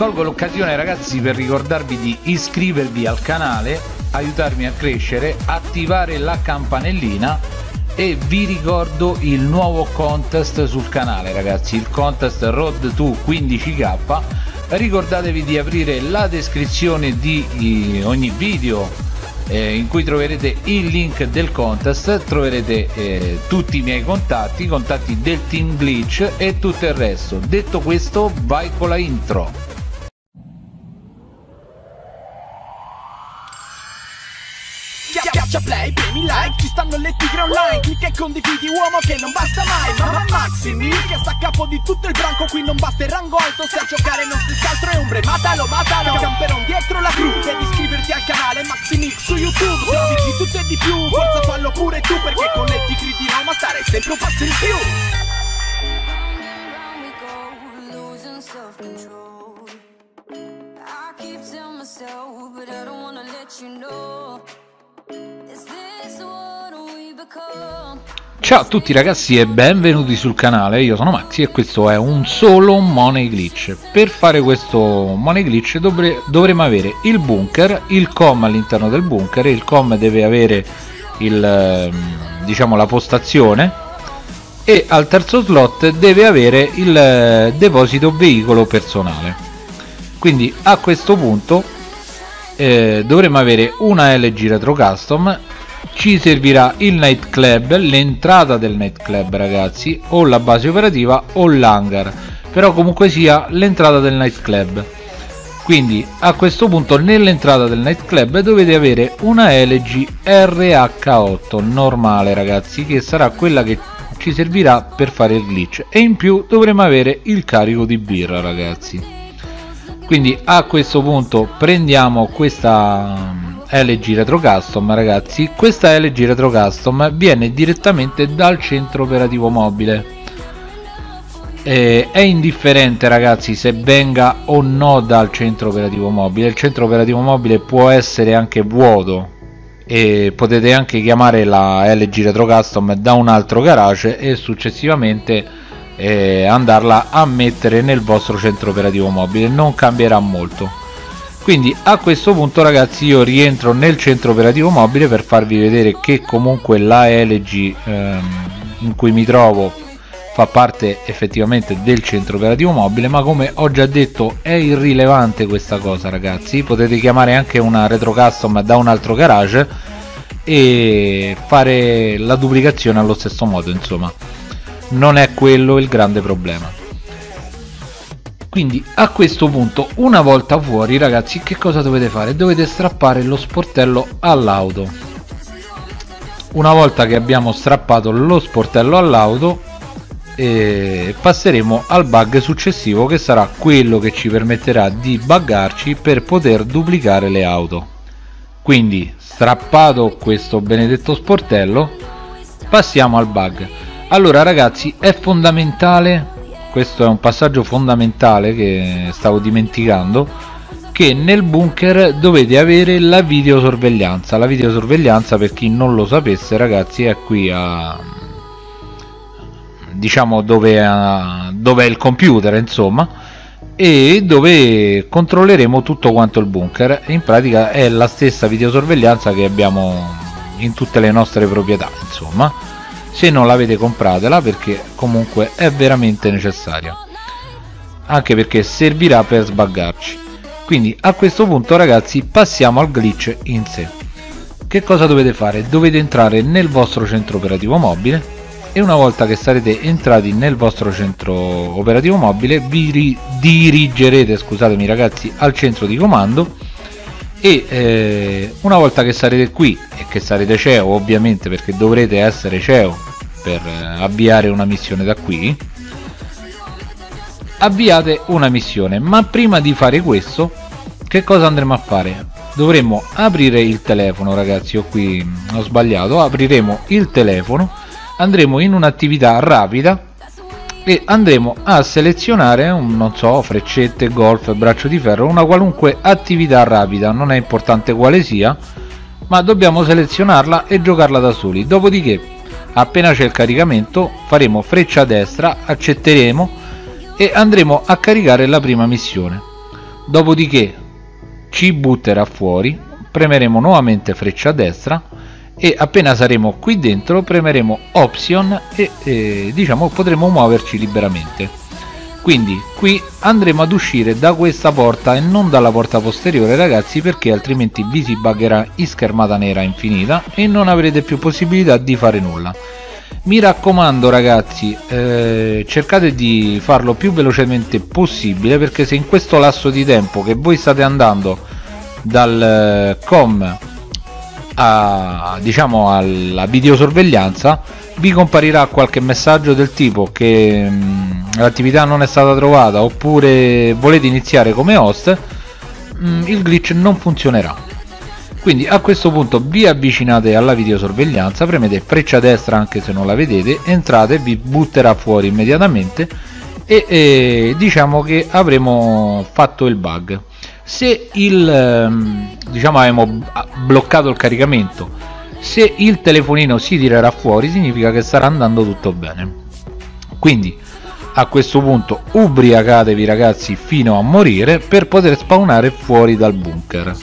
colgo l'occasione ragazzi per ricordarvi di iscrivervi al canale aiutarmi a crescere attivare la campanellina e vi ricordo il nuovo contest sul canale ragazzi il contest road to 15k ricordatevi di aprire la descrizione di ogni video eh, in cui troverete il link del contest troverete eh, tutti i miei contatti contatti del team glitch e tutto il resto. Detto questo vai con la intro like, ci stanno le tigre online Clicca e condividi uomo che non basta mai. Mamma Maximi che sta a capo di tutto il branco Qui non basta il rango alto se a giocare non si scaltro e ombre. Matalo, matalo, camperon dietro la crew Devi iscriverti al canale Maximix su YouTube. Trovi di tutto e di più, forza fallo pure tu Perché con le tigre di Roma stare sempre un passo in più. Myself, but I don't wanna let you know Ciao a tutti ragazzi e benvenuti sul canale, io sono Maxi e questo è un solo Money Glitch. Per fare questo Money Glitch dovre dovremo avere il bunker, il com all'interno del bunker, il com deve avere il, ehm, diciamo, la postazione e al terzo slot deve avere il eh, deposito veicolo personale. Quindi a questo punto eh, dovremo avere una LG Retro Custom ci servirà il night club l'entrata del night club ragazzi o la base operativa o l'hangar. Però comunque sia l'entrata del night club quindi a questo punto nell'entrata del night club dovete avere una LG RH8 normale ragazzi che sarà quella che ci servirà per fare il glitch. E in più dovremo avere il carico di birra ragazzi. Quindi a questo punto prendiamo questa LG Retro Custom ragazzi. Questa LG Retro Custom viene direttamente dal centro operativo mobile. Eh, è indifferente ragazzi se venga o no dal centro operativo mobile. Il centro operativo mobile può essere anche vuoto e potete anche chiamare la LG Retro Custom da un altro garage e successivamente eh, andarla a mettere nel vostro centro operativo mobile. Non cambierà molto quindi a questo punto ragazzi io rientro nel centro operativo mobile per farvi vedere che comunque la LG ehm, in cui mi trovo fa parte effettivamente del centro operativo mobile ma come ho già detto è irrilevante questa cosa ragazzi. Potete chiamare anche una retro custom da un altro garage e fare la duplicazione allo stesso modo insomma. Non è quello il grande problema quindi a questo punto una volta fuori ragazzi che cosa dovete fare? Dovete strappare lo sportello all'auto. Una volta che abbiamo strappato lo sportello all'auto eh, passeremo al bug successivo che sarà quello che ci permetterà di buggarci per poter duplicare le auto. Quindi strappato questo benedetto sportello passiamo al bug. Allora ragazzi è fondamentale questo è un passaggio fondamentale che stavo dimenticando che nel bunker dovete avere la videosorveglianza. La videosorveglianza per chi non lo sapesse ragazzi è qui a diciamo dove, a, dove è il computer insomma e dove controlleremo tutto quanto il bunker. In pratica è la stessa videosorveglianza che abbiamo in tutte le nostre proprietà insomma se non l'avete compratela perché comunque è veramente necessaria. Anche perché servirà per sbaggarci. Quindi a questo punto ragazzi passiamo al glitch in sé. Che cosa dovete fare? dovete entrare nel vostro centro operativo mobile e una volta che sarete entrati nel vostro centro operativo mobile vi dirigerete scusatemi ragazzi al centro di comando e eh, una volta che sarete qui e che sarete CEO ovviamente perché dovrete essere CEO per eh, avviare una missione da qui avviate una missione. Ma prima di fare questo che cosa andremo a fare? Dovremmo aprire il telefono ragazzi ho qui ho sbagliato. Apriremo il telefono andremo in un'attività rapida e andremo a selezionare un non so freccette golf braccio di ferro una qualunque attività rapida. Non è importante quale sia ma dobbiamo selezionarla e giocarla da soli. Dopodiché appena c'è il caricamento faremo freccia destra accetteremo e andremo a caricare la prima missione. Dopodiché ci butterà fuori premeremo nuovamente freccia destra e appena saremo qui dentro premeremo option e eh, diciamo potremo muoverci liberamente. Quindi qui andremo ad uscire da questa porta e non dalla porta posteriore ragazzi perché altrimenti vi si buggerà in schermata nera infinita e non avrete più possibilità di fare nulla. Mi raccomando ragazzi eh, cercate di farlo più velocemente possibile perché se in questo lasso di tempo che voi state andando dal eh, com a, diciamo alla videosorveglianza vi comparirà qualche messaggio del tipo che mh, l'attività non è stata trovata oppure volete iniziare come host mh, il glitch non funzionerà. Quindi a questo punto vi avvicinate alla videosorveglianza premete freccia destra anche se non la vedete entrate vi butterà fuori immediatamente e, e diciamo che avremo fatto il bug. Se il ehm, diciamo abbiamo bloccato il caricamento. Se il telefonino si tirerà fuori significa che starà andando tutto bene. Quindi a questo punto ubriacatevi ragazzi fino a morire per poter spawnare fuori dal bunker.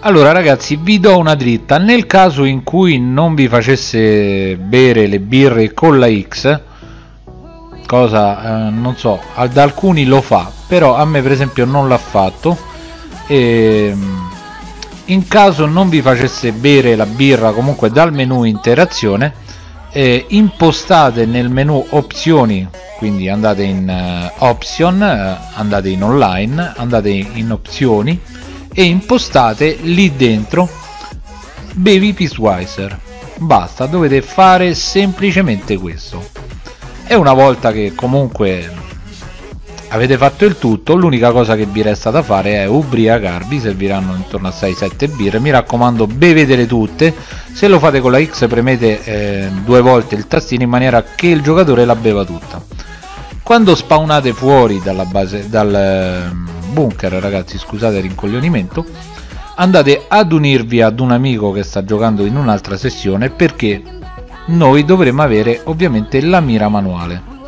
Allora ragazzi vi do una dritta. Nel caso in cui non vi facesse bere le birre con la X cosa eh, non so ad alcuni lo fa però a me per esempio non l'ha fatto. E ehm, in caso non vi facesse bere la birra comunque dal menu interazione eh, impostate nel menu opzioni quindi andate in uh, option uh, andate in online andate in opzioni e impostate lì dentro Baby Peacewiser basta dovete fare semplicemente questo e una volta che comunque avete fatto il tutto l'unica cosa che vi resta da fare è ubriacarvi serviranno intorno a 6-7 birre. Mi raccomando bevetele tutte. Se lo fate con la X premete eh, due volte il tastino in maniera che il giocatore la beva tutta. Quando spawnate fuori dalla base dal ehm, bunker ragazzi scusate rincoglionimento andate ad unirvi ad un amico che sta giocando in un'altra sessione perché noi dovremo avere ovviamente la mira manuale.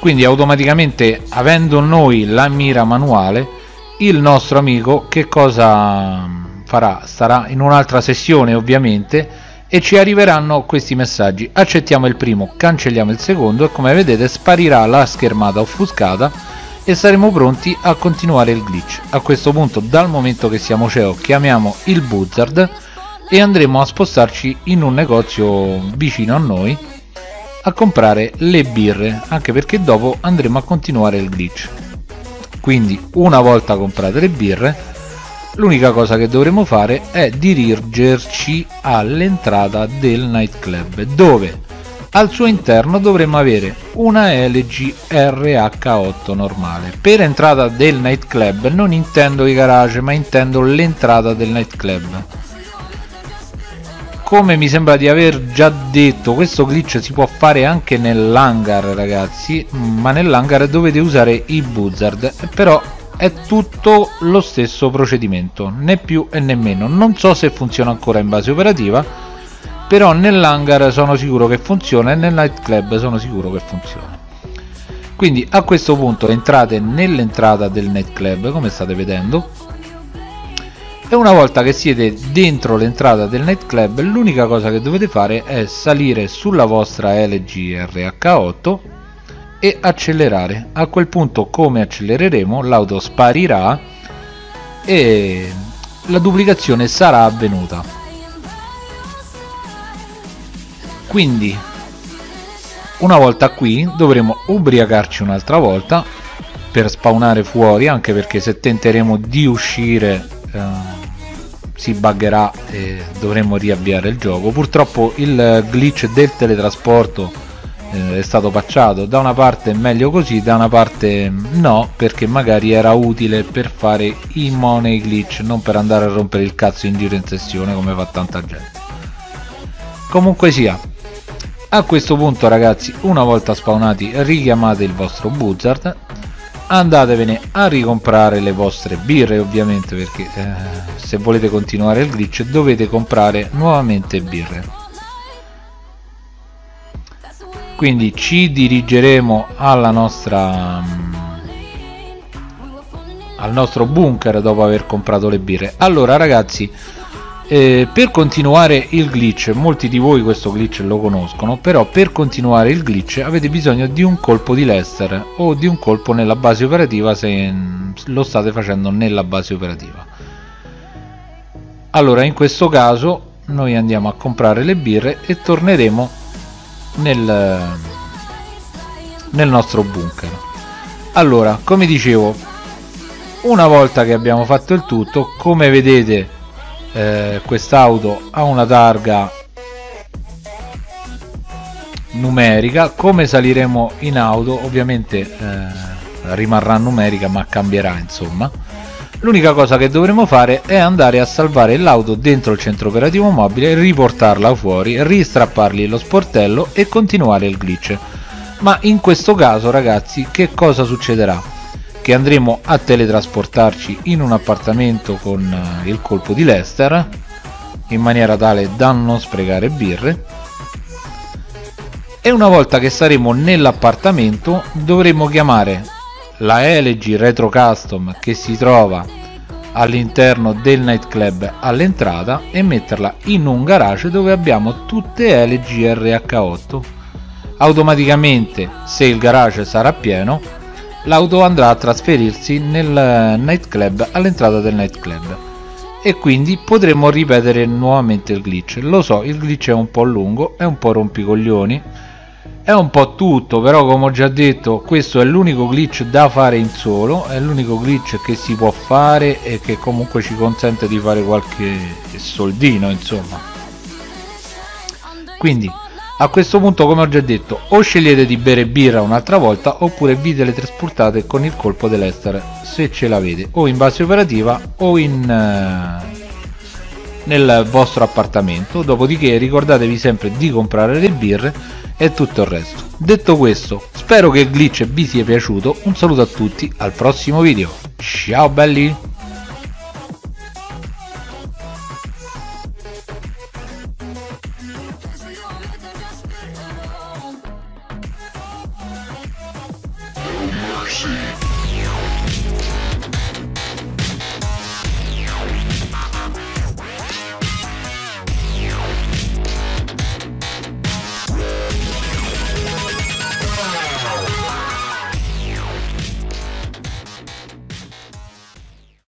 Quindi automaticamente avendo noi la mira manuale il nostro amico che cosa farà? Starà in un'altra sessione ovviamente e ci arriveranno questi messaggi. Accettiamo il primo cancelliamo il secondo e come vedete sparirà la schermata offuscata e saremo pronti a continuare il glitch. A questo punto dal momento che siamo CEO chiamiamo il buzzard e andremo a spostarci in un negozio vicino a noi a comprare le birre anche perché dopo andremo a continuare il glitch. Quindi una volta comprate le birre l'unica cosa che dovremo fare è dirigerci all'entrata del nightclub dove al suo interno dovremo avere una LG RH8 normale. Per entrata del nightclub non intendo i garage ma intendo l'entrata del nightclub. Come mi sembra di aver già detto questo glitch si può fare anche nell'hangar ragazzi ma nell'hangar dovete usare i buzzard però è tutto lo stesso procedimento né più e né meno. Non so se funziona ancora in base operativa però nell'hangar sono sicuro che funziona e nel nightclub sono sicuro che funziona. Quindi a questo punto entrate nell'entrata del nightclub come state vedendo. E una volta che siete dentro l'entrata del nightclub l'unica cosa che dovete fare è salire sulla vostra LG RH8 e accelerare. A quel punto come accelereremo l'auto sparirà e la duplicazione sarà avvenuta quindi una volta qui dovremo ubriacarci un'altra volta per spawnare fuori anche perché se tenteremo di uscire eh, si buggerà e dovremo riavviare il gioco. Purtroppo il glitch del teletrasporto eh, è stato pacciato da una parte meglio così da una parte no perché magari era utile per fare i money glitch non per andare a rompere il cazzo in giro in sessione come fa tanta gente. Comunque sia a questo punto ragazzi una volta spawnati richiamate il vostro buzzard. Andatevene a ricomprare le vostre birre ovviamente perché eh, se volete continuare il glitch dovete comprare nuovamente birre. Quindi ci dirigeremo alla nostra mm, al nostro bunker dopo aver comprato le birre. Allora ragazzi eh, per continuare il glitch molti di voi questo glitch lo conoscono però per continuare il glitch avete bisogno di un colpo di Lester o di un colpo nella base operativa se lo state facendo nella base operativa. Allora in questo caso noi andiamo a comprare le birre e torneremo nel, nel nostro bunker. Allora come dicevo una volta che abbiamo fatto il tutto come vedete eh, quest'auto ha una targa numerica. Come saliremo in auto? Ovviamente eh, rimarrà numerica ma cambierà insomma. L'unica cosa che dovremo fare è andare a salvare l'auto dentro il centro operativo mobile riportarla fuori ristrappargli lo sportello e continuare il glitch. Ma in questo caso ragazzi che cosa succederà che andremo a teletrasportarci in un appartamento con eh, il colpo di Lester in maniera tale da non sprecare birre. E una volta che saremo nell'appartamento dovremo chiamare la LG Retro Custom che si trova all'interno del nightclub all'entrata e metterla in un garage dove abbiamo tutte LG RH8 automaticamente se il garage sarà pieno l'auto andrà a trasferirsi nel nightclub all'entrata del nightclub. E quindi potremo ripetere nuovamente il glitch. Lo so il glitch è un po' lungo è un po' rompicoglioni. È un po' tutto però come ho già detto questo è l'unico glitch da fare in solo è l'unico glitch che si può fare e che comunque ci consente di fare qualche soldino insomma. Quindi a questo punto come ho già detto o scegliete di bere birra un'altra volta oppure vi teletrasportate con il colpo dell'ester se ce l'avete o in base operativa o in, uh, nel vostro appartamento. Dopodiché ricordatevi sempre di comprare le birre e tutto il resto. Detto questo spero che il glitch vi sia piaciuto. Un saluto a tutti al prossimo video. Ciao belli mercy.